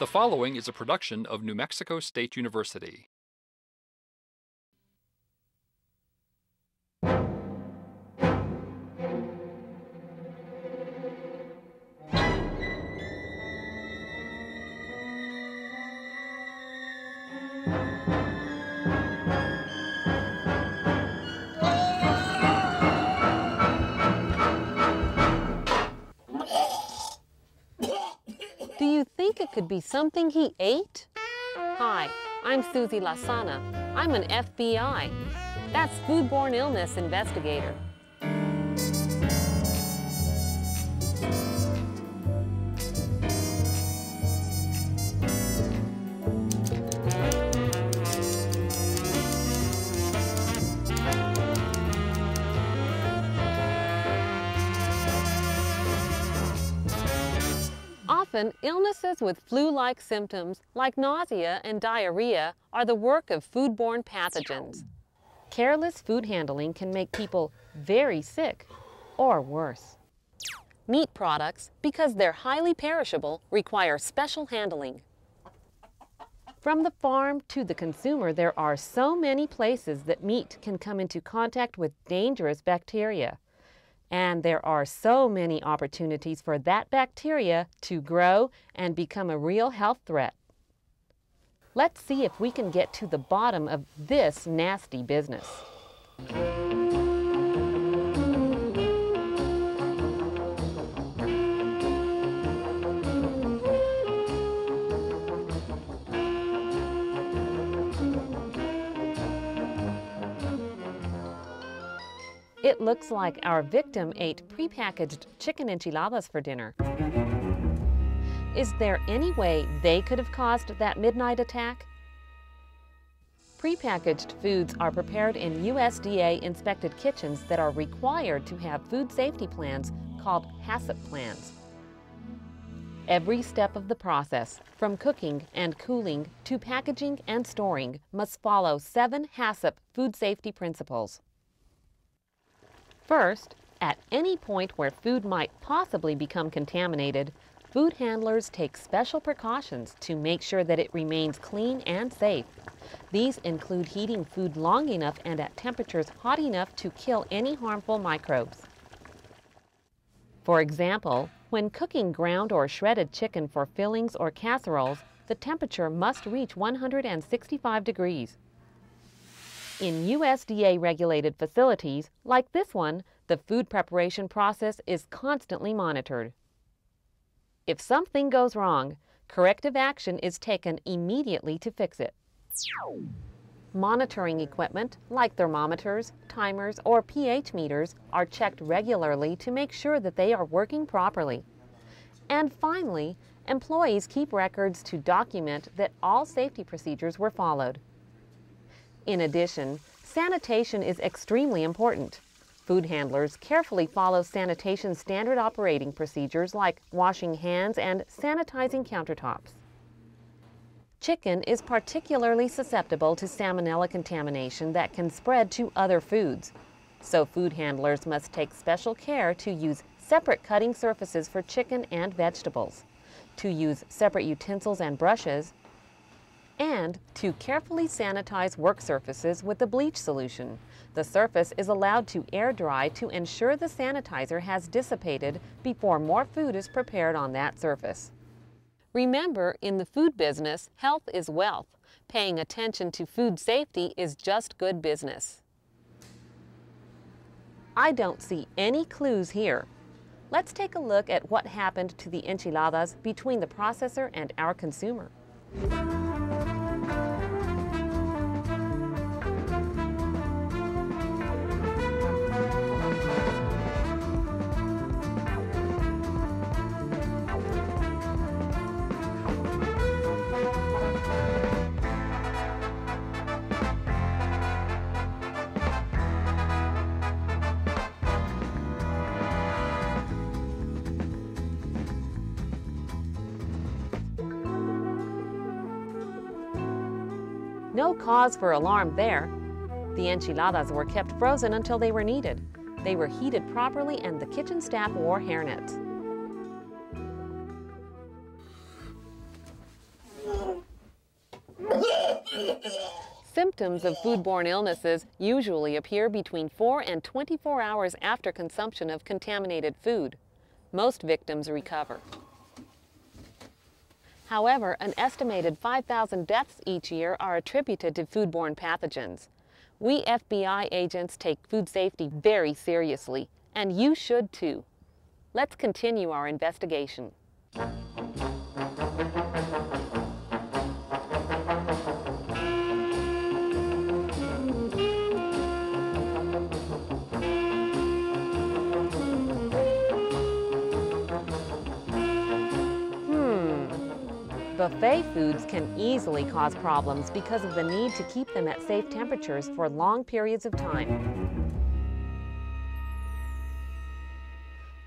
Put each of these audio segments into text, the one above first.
The following is a production of New Mexico State University. It could be something he ate? Hi, I'm Suzy LaSana. I'm an FBI. That's foodborne illness investigator. Often, illnesses with flu-like symptoms like nausea and diarrhea are the work of foodborne pathogens. Careless food handling can make people very sick or worse. Meat products, because they're highly perishable, require special handling. From the farm to the consumer, there are so many places that meat can come into contact with dangerous bacteria. And there are so many opportunities for that bacteria to grow and become a real health threat. Let's see if we can get to the bottom of this nasty business. It looks like our victim ate prepackaged chicken enchiladas for dinner. Is there any way they could have caused that midnight attack? Prepackaged foods are prepared in USDA inspected kitchens that are required to have food safety plans called HACCP plans. Every step of the process, from cooking and cooling to packaging and storing, must follow seven HACCP food safety principles. First, at any point where food might possibly become contaminated, food handlers take special precautions to make sure that it remains clean and safe. These include heating food long enough and at temperatures hot enough to kill any harmful microbes. For example, when cooking ground or shredded chicken for fillings or casseroles, the temperature must reach 165 degrees. In USDA regulated facilities, like this one, the food preparation process is constantly monitored. If something goes wrong, corrective action is taken immediately to fix it. Monitoring equipment, like thermometers, timers, or pH meters, are checked regularly to make sure that they are working properly. And finally, employees keep records to document that all safety procedures were followed. In addition, sanitation is extremely important. Food handlers carefully follow sanitation standard operating procedures like washing hands and sanitizing countertops. Chicken is particularly susceptible to salmonella contamination that can spread to other foods. So food handlers must take special care to use separate cutting surfaces for chicken and vegetables, to use separate utensils and brushes, and to carefully sanitize work surfaces with a bleach solution. The surface is allowed to air dry to ensure the sanitizer has dissipated before more food is prepared on that surface. Remember, in the food business, health is wealth. Paying attention to food safety is just good business. I don't see any clues here. Let's take a look at what happened to the enchiladas between the processor and our consumer. No cause for alarm there. The enchiladas were kept frozen until they were needed. They were heated properly and the kitchen staff wore hairnets. Symptoms of foodborne illnesses usually appear between 4 and 24 hours after consumption of contaminated food. Most victims recover. However, an estimated 5,000 deaths each year are attributed to foodborne pathogens. We FBI agents take food safety very seriously, and you should too. Let's continue our investigation. Buffet foods can easily cause problems because of the need to keep them at safe temperatures for long periods of time.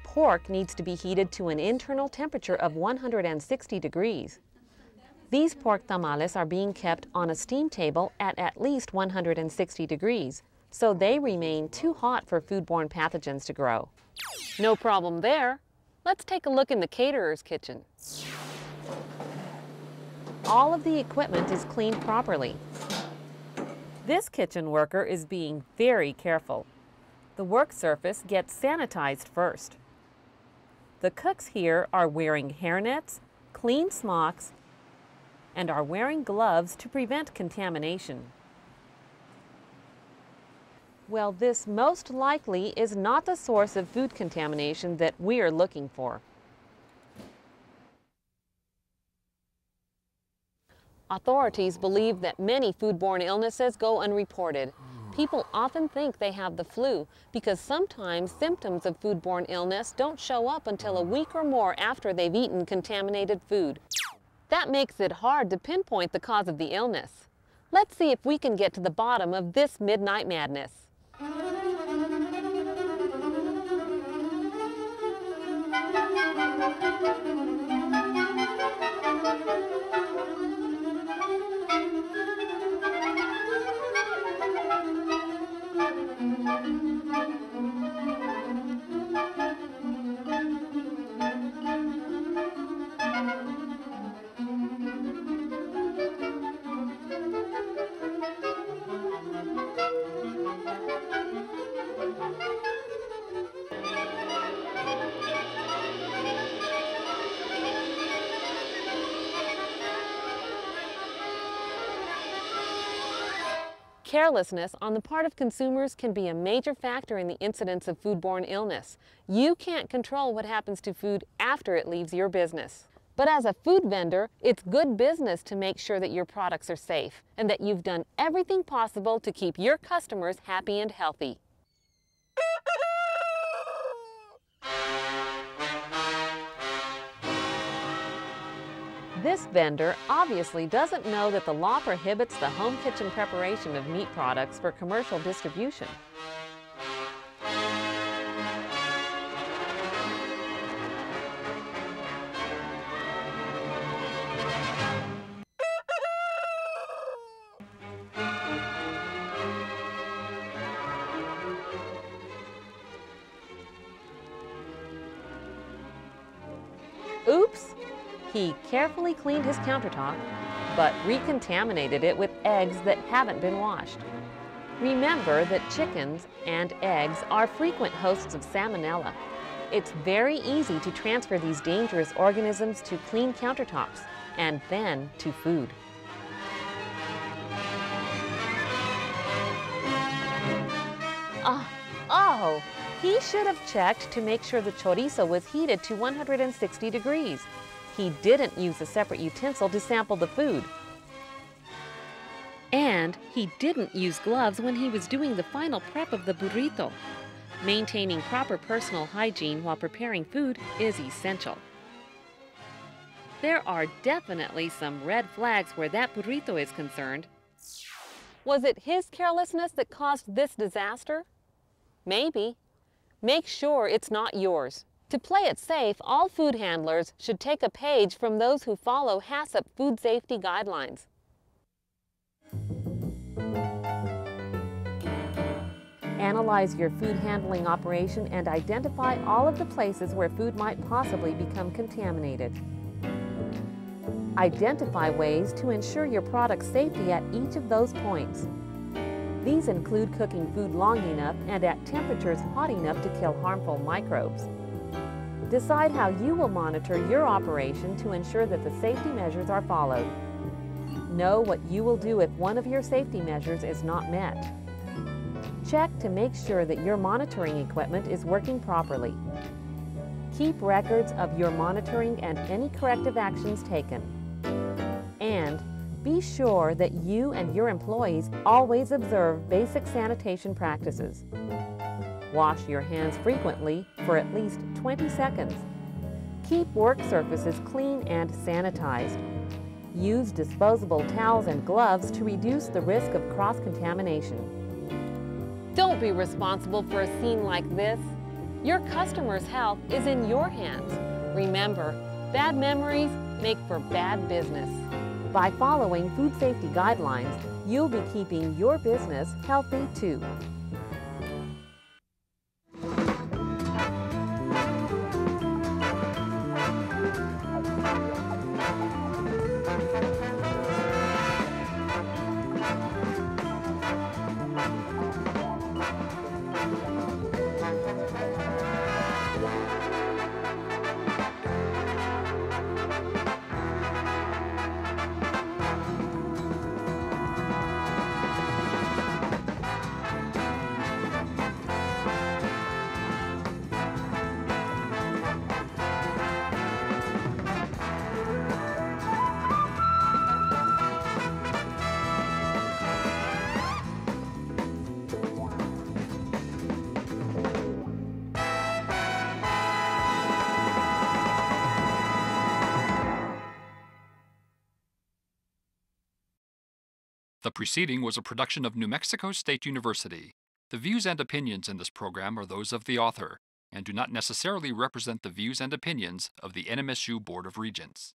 Pork needs to be heated to an internal temperature of 160 degrees. These pork tamales are being kept on a steam table at at least 160 degrees, so they remain too hot for foodborne pathogens to grow. No problem there. Let's take a look in the caterer's kitchen all of the equipment is cleaned properly. This kitchen worker is being very careful. The work surface gets sanitized first. The cooks here are wearing hairnets, clean smocks, and are wearing gloves to prevent contamination. Well, this most likely is not the source of food contamination that we're looking for. Authorities believe that many foodborne illnesses go unreported. People often think they have the flu because sometimes symptoms of foodborne illness don't show up until a week or more after they've eaten contaminated food. That makes it hard to pinpoint the cause of the illness. Let's see if we can get to the bottom of this midnight madness. Carelessness on the part of consumers can be a major factor in the incidence of foodborne illness. You can't control what happens to food after it leaves your business. But as a food vendor, it's good business to make sure that your products are safe and that you've done everything possible to keep your customers happy and healthy. This vendor obviously doesn't know that the law prohibits the home kitchen preparation of meat products for commercial distribution. He carefully cleaned his countertop, but recontaminated it with eggs that haven't been washed. Remember that chickens and eggs are frequent hosts of salmonella. It's very easy to transfer these dangerous organisms to clean countertops and then to food. Oh, oh, he should have checked to make sure the chorizo was heated to 160 degrees. He didn't use a separate utensil to sample the food. And he didn't use gloves when he was doing the final prep of the burrito. Maintaining proper personal hygiene while preparing food is essential. There are definitely some red flags where that burrito is concerned. Was it his carelessness that caused this disaster? Maybe. Make sure it's not yours. To play it safe, all food handlers should take a page from those who follow HACCP food safety guidelines. Analyze your food handling operation and identify all of the places where food might possibly become contaminated. Identify ways to ensure your product's safety at each of those points. These include cooking food long enough and at temperatures hot enough to kill harmful microbes. Decide how you will monitor your operation to ensure that the safety measures are followed. Know what you will do if one of your safety measures is not met. Check to make sure that your monitoring equipment is working properly. Keep records of your monitoring and any corrective actions taken. And be sure that you and your employees always observe basic sanitation practices. Wash your hands frequently for at least 20 seconds. Keep work surfaces clean and sanitized. Use disposable towels and gloves to reduce the risk of cross-contamination. Don't be responsible for a scene like this. Your customer's health is in your hands. Remember, bad memories make for bad business. By following food safety guidelines, you'll be keeping your business healthy too. The preceding was a production of New Mexico State University. The views and opinions in this program are those of the author and do not necessarily represent the views and opinions of the NMSU Board of Regents.